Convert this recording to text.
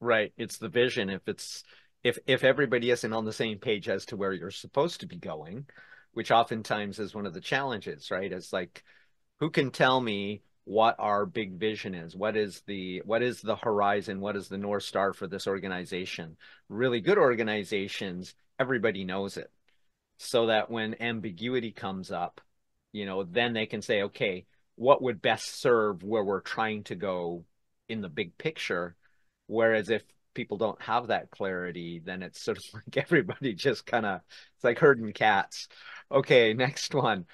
Right. It's the vision. If it's if if everybody isn't on the same page as to where you're supposed to be going, which oftentimes is one of the challenges, right? It's like who can tell me what our big vision is? What is the what is the horizon? What is the North Star for this organization? Really good organizations, everybody knows it. So that when ambiguity comes up, you know, then they can say, okay, what would best serve where we're trying to go in the big picture? Whereas if people don't have that clarity, then it's sort of like everybody just kind of it's like herding cats. Okay, next one.